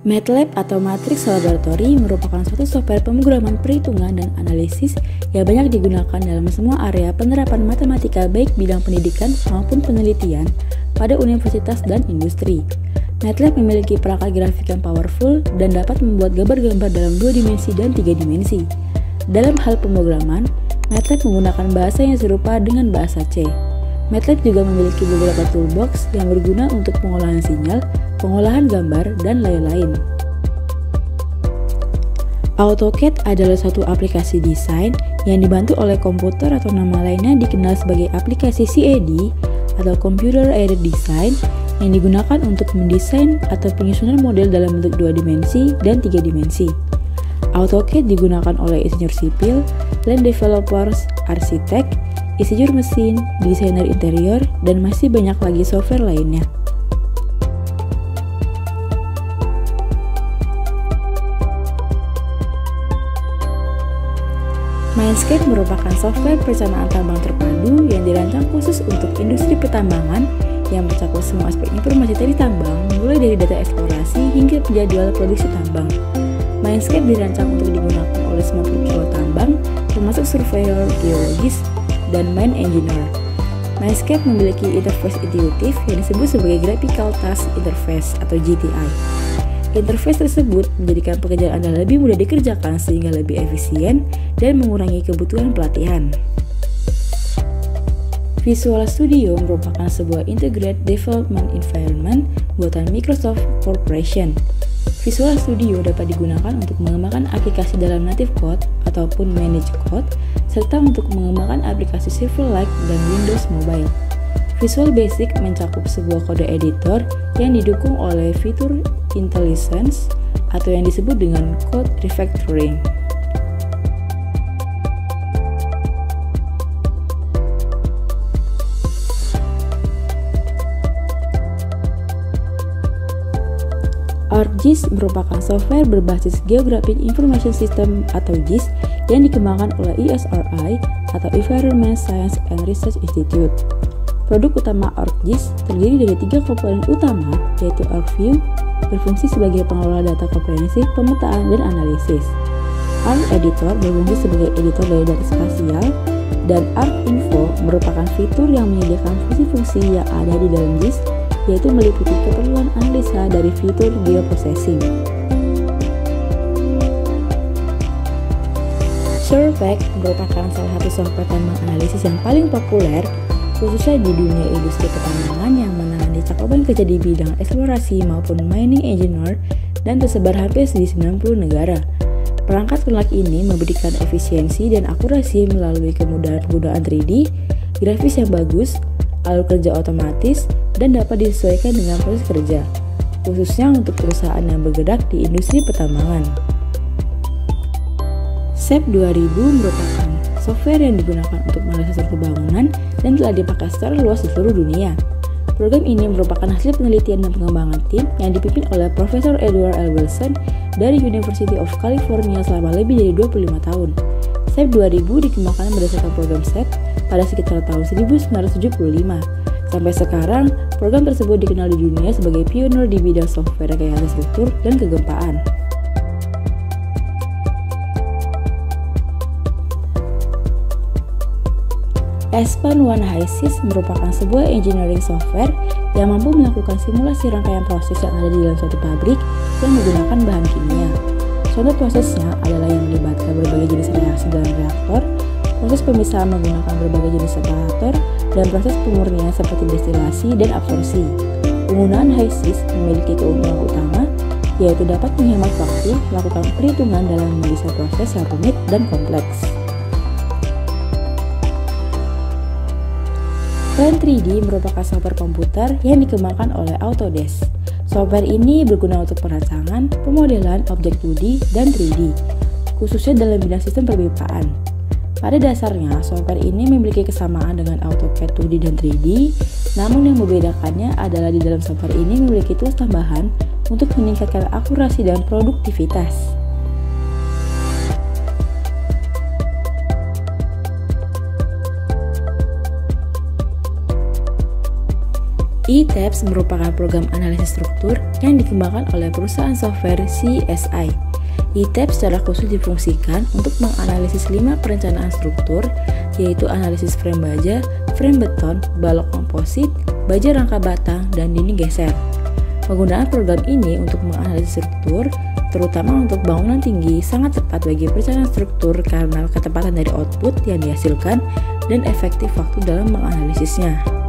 MATLAB atau Matrix Laboratory merupakan suatu software pemrograman perhitungan dan analisis yang banyak digunakan dalam semua area penerapan matematika baik bidang pendidikan maupun penelitian pada universitas dan industri. MATLAB memiliki perangkat grafik yang powerful dan dapat membuat gambar-gambar dalam dua dimensi dan tiga dimensi. Dalam hal pemrograman, MATLAB menggunakan bahasa yang serupa dengan bahasa C. MATLAB juga memiliki beberapa toolbox yang berguna untuk pengolahan sinyal, pengolahan gambar, dan lain-lain. AutoCAD adalah satu aplikasi desain yang dibantu oleh komputer atau nama lainnya dikenal sebagai aplikasi CAD atau Computer Aided Design yang digunakan untuk mendesain atau penyusunan model dalam bentuk dua dimensi dan tiga dimensi. AutoCAD digunakan oleh insinyur sipil, land developers, arsitek, insinyur mesin, desainer interior, dan masih banyak lagi software lainnya. Mindscape merupakan software perencanaan tambang terpadu yang dirancang khusus untuk industri pertambangan yang mencakup semua aspek informasi dari tambang, mulai dari data eksplorasi hingga penjadwal produksi tambang. Mindscape dirancang untuk digunakan oleh semua profesional tambang, termasuk surveyor, geologis, dan mine engineer. Mindscape memiliki interface intuitif yang disebut sebagai Graphical Task Interface atau GTI. Interface tersebut menjadikan pekerjaan Anda lebih mudah dikerjakan sehingga lebih efisien dan mengurangi kebutuhan pelatihan. Visual Studio merupakan sebuah integrated development environment buatan Microsoft Corporation. Visual Studio dapat digunakan untuk mengembangkan aplikasi dalam native code ataupun managed code, serta untuk mengembangkan aplikasi Silverlight dan Windows Mobile. Visual Basic mencakup sebuah kode editor yang didukung oleh fitur IntelliSense atau yang disebut dengan code refactoring. ArcGIS merupakan software berbasis Geographic Information System atau GIS yang dikembangkan oleh ESRI atau Environment Science and Research Institute. Produk utama ArcGIS terdiri dari tiga komponen utama, yaitu ArcView, berfungsi sebagai pengelola data komprehensif, pemetaan, dan analisis. ArcEditor berfungsi sebagai editor dari data spasial, dan ArcInfo merupakan fitur yang menyediakan fungsi-fungsi yang ada di dalam GIS, yaitu meliputi keperluan analisa dari fitur geoprocessing. Survec merupakan salah satu software tambang analisis yang paling populer khususnya di dunia industri pertambangan yang menangani cakupan kerja di bidang eksplorasi maupun mining engineer dan tersebar hampir di 90 negara. Perangkat lunak ini memberikan efisiensi dan akurasi melalui kemudahan penggunaan 3D, grafis yang bagus, alur kerja otomatis, dan dapat disesuaikan dengan proses kerja, khususnya untuk perusahaan yang bergerak di industri pertambangan. SEP 2000 merupakan software yang digunakan untuk menganalisis bangunan dan telah dipakai secara luas di seluruh dunia. Program ini merupakan hasil penelitian dan pengembangan tim yang dipimpin oleh Profesor Edward L. Wilson dari University of California selama lebih dari 25 tahun. SEP 2000 dikembangkan berdasarkan program SEP pada sekitar tahun 1975. Sampai sekarang, program tersebut dikenal di dunia sebagai pionir di bidang software rekayasa struktur dan kegempaan. Aspen One HiSys merupakan sebuah engineering software yang mampu melakukan simulasi rangkaian proses yang ada di dalam suatu pabrik yang menggunakan bahan kimia. Contoh prosesnya adalah yang melibatkan berbagai jenis reaksi dalam reaktor, proses pemisahan menggunakan berbagai jenis separator, dan proses pemurnian seperti destilasi dan absorpsi. Penggunaan HiSys memiliki keunggulan utama, yaitu dapat menghemat waktu melakukan perhitungan dalam mendesain proses yang rumit dan kompleks. Plan 3D merupakan software komputer yang dikembangkan oleh Autodesk. Software ini berguna untuk perancangan, pemodelan objek 2D dan 3D, khususnya dalam bidang sistem perpipaan. Pada dasarnya, software ini memiliki kesamaan dengan AutoCAD 2D dan 3D, namun yang membedakannya adalah di dalam software ini memiliki tools tambahan untuk meningkatkan akurasi dan produktivitas. E-Tabs merupakan program analisis struktur yang dikembangkan oleh perusahaan software CSI. E-Tabs secara khusus difungsikan untuk menganalisis lima perencanaan struktur, yaitu analisis frame baja, frame beton, balok komposit, baja rangka batang, dan dinding geser. Penggunaan program ini untuk menganalisis struktur, terutama untuk bangunan tinggi, sangat tepat bagi perencanaan struktur karena ketepatan dari output yang dihasilkan dan efektif waktu dalam menganalisisnya.